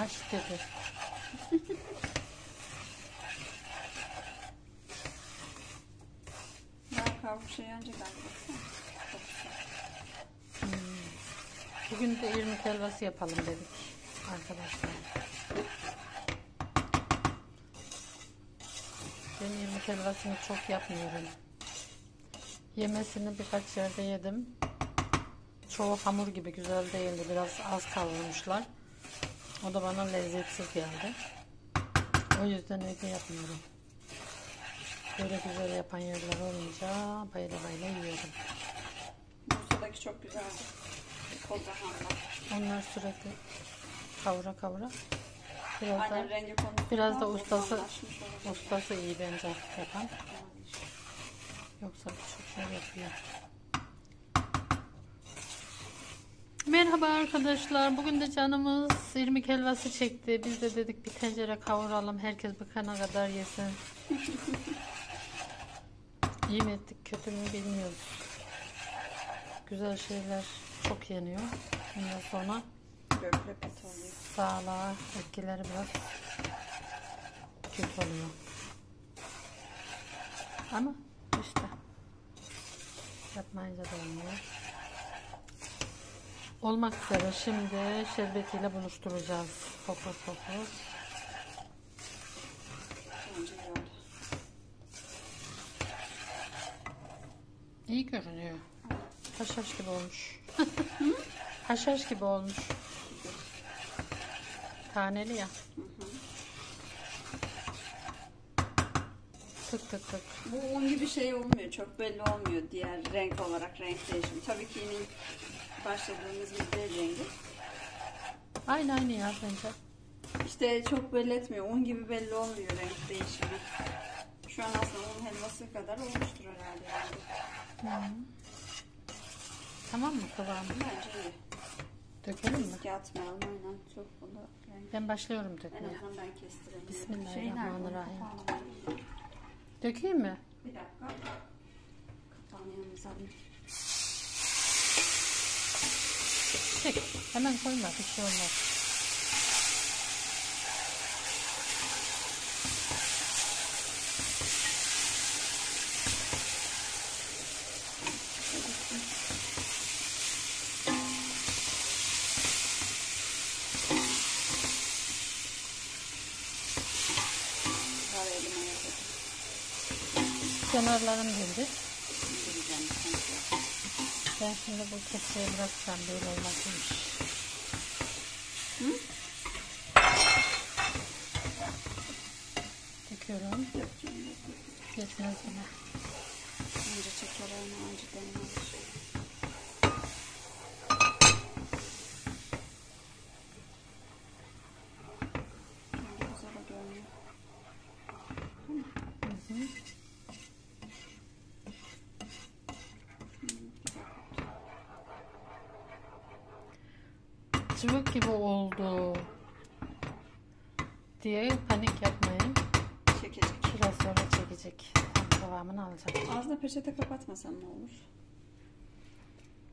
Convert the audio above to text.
Aç dedi. Daha kavruk şey galiba. baksana. Güzel. Bugün de irmik helvası yapalım dedik arkadaşlar. Ben irmik helvasını çok yapmıyorum. Yemesini birkaç yerde yedim. Çoğu hamur gibi güzel değildi. Biraz az kavurmuşlar. O da bana lezzetsiz geldi. O yüzden evde yapmıyorum. Böyle güzel yapan yerler olunca bayıla bayıla yiyorum. Bursa'daki çok güzeldi. Kozahanlar. Onlar sürekli kavura kavura. Biraz Aynen da, rengi biraz da ustası ustası iyi bence yapan. Yoksa çok şey yapıyor. Merhaba arkadaşlar. Bugün de canımız irmik helvası çekti. Biz de dedik bir tencere kavuralım. Herkes bıkana kadar yesin. İyi mi ettik kötü mü bilmiyoruz. Güzel şeyler çok yeniyor. Ondan sonra sağlığa etkileri biraz kötü oluyor. Ama işte yapmayınca da olmuyor. Olmak üzere şimdi şerbetiyle buluşturacağız. Fokur fokur. İyi görünüyor. Haşhaş gibi olmuş. Haşhaş gibi olmuş. Taneli ya. Tık tık tık. Bu un gibi şey olmuyor. Çok belli olmuyor diğer renk olarak renk değişimi. Tabii ki yine başladığımız değil rengi. Aynı aynı ya bence. İşte çok belli etmiyor. Un gibi belli olmuyor renk değişimi. Şu an aslında un helvası kadar olmuştur herhalde. Yani. Tamam mı kıvamı? Bence iyi. Dökelim mi? Riske atmayalım aynen. Çok bunu renk. Ben başlıyorum En dökmeye. azından ben kestireyim. Bismillahirrahmanirrahim. Şey Dökeyim mi? Bir dakika. Kapağını yanımıza alayım. Çek. Hemen koyma. Bir şey olmaz. Var elime Ben şimdi bu tepsiye bırakacağım. Böyle olmasıymış. Döküyorum. Yetmez yine. Önce çeker onu önce deneyim. Bence güzel görünüyor. Hı hı. Cıvık gibi oldu diye panik yapmayın. Çekecek. Biraz sonra çekecek. Tam kıvamını alacak. Ağzına peçete kapatmasan ne olur?